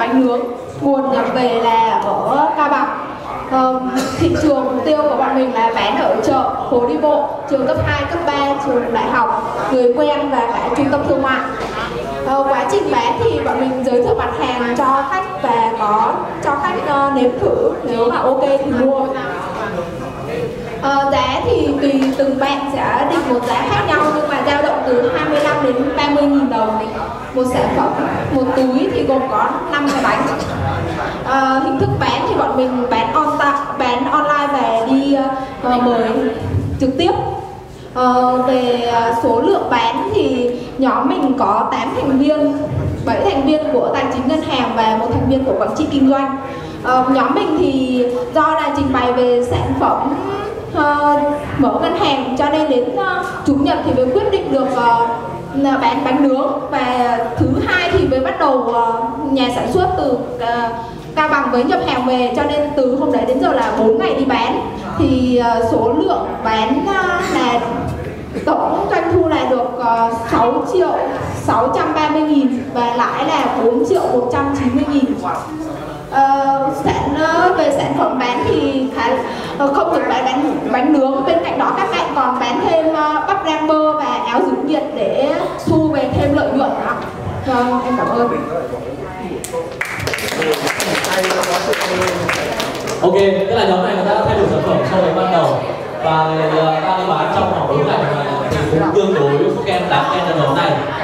bánh nướng. Nguồn nhập về là ở Cao Bằng. Um, thị trường mục tiêu của bọn mình là bán ở chợ phố đi bộ trường cấp 2, cấp 3, trường đại học người quen và cả trung tâm thương mại. Uh, quá trình bán thì bọn mình giới thiệu mặt hàng cho khách và có cho khách uh, nếm thử. Nếu mà ok thì mua. Uh, giá thì tùy từng bạn sẽ định một giá khác nhau nhưng mà dao động từ 25 đến 30 nghìn đồng một sản phẩm một túi thì gồm có 5 cái bánh. À, hình thức bán thì bọn mình bán on bán online và đi uh, mời trực tiếp. Uh, về số lượng bán thì nhóm mình có 8 thành viên 7 thành viên của tài chính ngân hàng và một thành viên của quản trị kinh doanh. Uh, nhóm mình thì do là trình bày về sản phẩm uh, mở ngân hàng cho nên đến uh, chủ nhật thì mới quyết định được uh, bán bánh nướng và thứ hai thì mới bắt đầu ờ, nhà sản xuất từ ờ, cao bằng với nhập hàng về cho nên từ hôm đấy đến giờ là 4 ngày đi bán. Thì ờ, số lượng bán là tổng doanh thu là được 6 triệu 630 nghìn và lãi là 4 triệu 190 nghìn. Uh, sản uh, về sản phẩm bán thì khá uh, không được bán bánh bánh nướng. Bên cạnh đó các bạn còn bán thêm uh, bắp rang bơ và áo giữ nhiệt để thu về thêm lợi nhuận ạ vâng em cảm ơn. Ok, tức là nhóm này người ta đã thay đổi sản phẩm so với ban đầu. Và ờ, ta đi bán trong khoảng bốn ngày thì cũng tương đối kem đáng khen cho nhóm này.